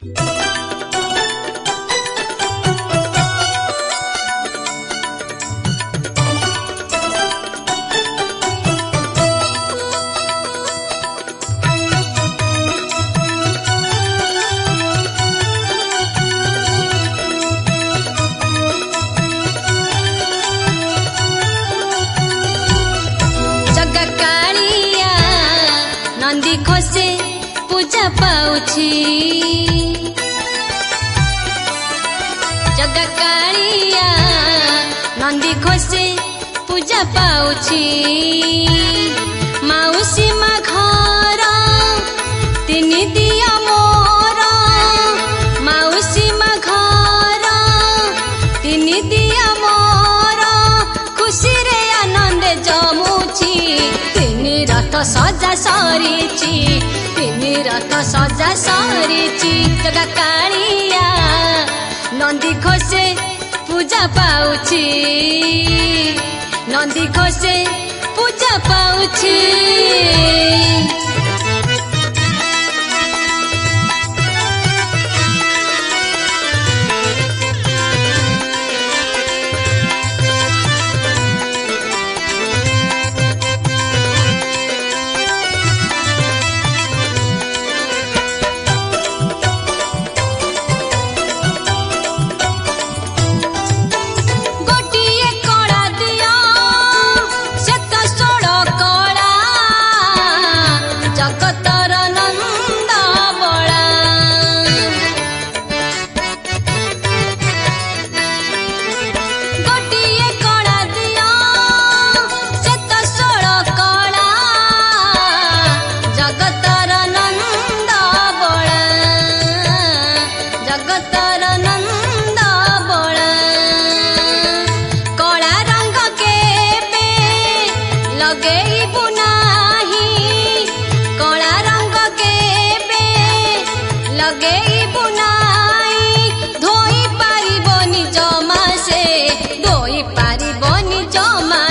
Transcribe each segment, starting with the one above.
जग नंदी खोसे ପୂଜା ପାଉଛି ଜଗା କାଳିଆ ନନ୍ଦୀ ଘୋଷେ ପୂଜା ପାଉଛି ମାଉସୀ ମା ଘର ତିନି ଦିଅ ମୋର ମାଉସୀ ମା ଘର ତିନି ଦିଅ ମୋର ଖୁସିରେ ଆନନ୍ଦେ ଜମୁ त सजा सरेची तिमी र त सजा सरेची जगा कालिया नन्दी खोसे पूजा पाउछि नन्दी खोसे पूजा पाउछि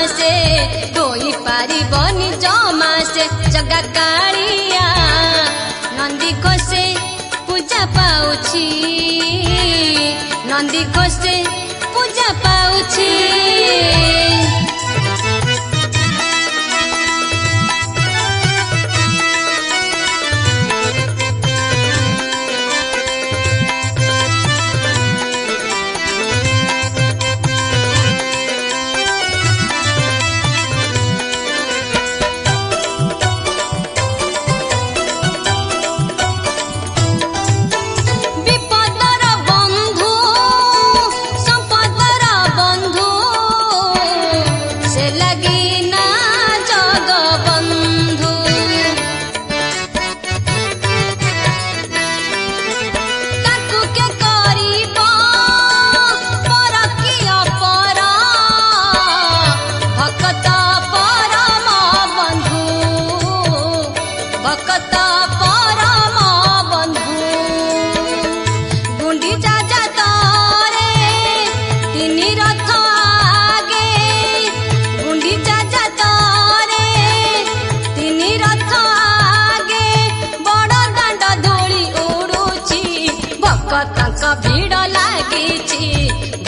ଆସେ ଧୋଇ ପାରିବନି ଜମାସେ ଜଗା କାଳିଆ ନନ୍ଦୀ ଘୋଷେ ପୂଜା ପାଉଛି ନନ୍ଦୀ ଘୋଷେ ପୂଜା ପାଉଛି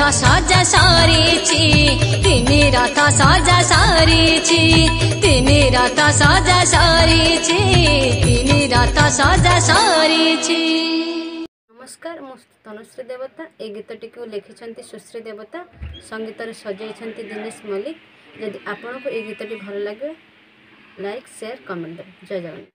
राता साजा सारी ची तिनी राता साजा सारी ची तिनी राता साजा सारी ची तिनी राता साजा सारी ची नमस्कार मुनुश्री देवता यह गीतटी को लिखिंट सुश्री देवता संगीत सजाई दिनेश मल्लिक जदि आपण को यह गीतटी भल लगे लाइक शेयर कमेंट जय जगन्नाथ